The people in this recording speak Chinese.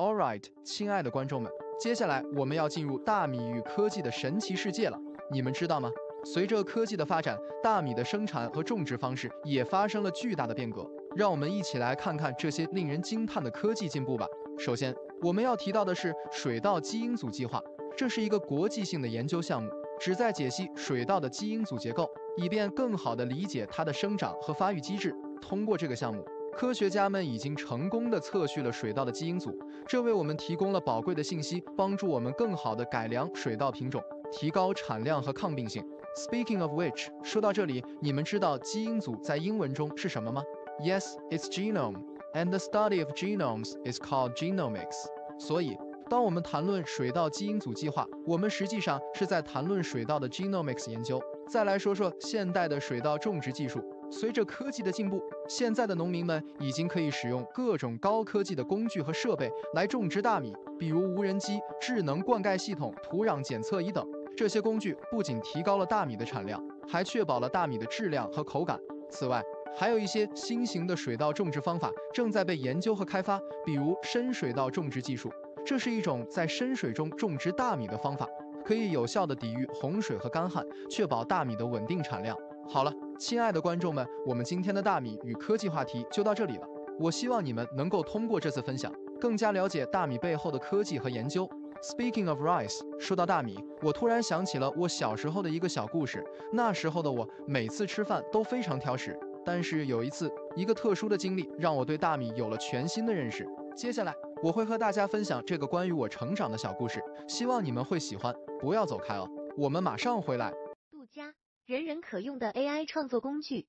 All right，亲爱的观众们，接下来我们要进入大米与科技的神奇世界了。你们知道吗？随着科技的发展，大米的生产和种植方式也发生了巨大的变革。让我们一起来看看这些令人惊叹的科技进步吧。首先，我们要提到的是水稻基因组计划，这是一个国际性的研究项目，旨在解析水稻的基因组结构，以便更好地理解它的生长和发育机制。通过这个项目，科学家们已经成功地测序了水稻的基因组，这为我们提供了宝贵的信息，帮助我们更好地改良水稻品种，提高产量和抗病性。Speaking of which，说到这里，你们知道基因组在英文中是什么吗？Yes, it's genome, and the study of genomes is called genomics. 所以，当我们谈论水稻基因组计划，我们实际上是在谈论水稻的 genomics 研究。再来说说现代的水稻种植技术。随着科技的进步，现在的农民们已经可以使用各种高科技的工具和设备来种植大米，比如无人机、智能灌溉系统、土壤检测仪等。这些工具不仅提高了大米的产量，还确保了大米的质量和口感。此外，还有一些新型的水稻种植方法正在被研究和开发，比如深水稻种植技术。这是一种在深水中种植大米的方法，可以有效地抵御洪水和干旱，确保大米的稳定产量。好了。亲爱的观众们，我们今天的大米与科技话题就到这里了。我希望你们能够通过这次分享，更加了解大米背后的科技和研究。Speaking of rice，说到大米，我突然想起了我小时候的一个小故事。那时候的我每次吃饭都非常挑食，但是有一次，一个特殊的经历让我对大米有了全新的认识。接下来我会和大家分享这个关于我成长的小故事，希望你们会喜欢。不要走开哦，我们马上回来。杜家。人人可用的 AI 创作工具。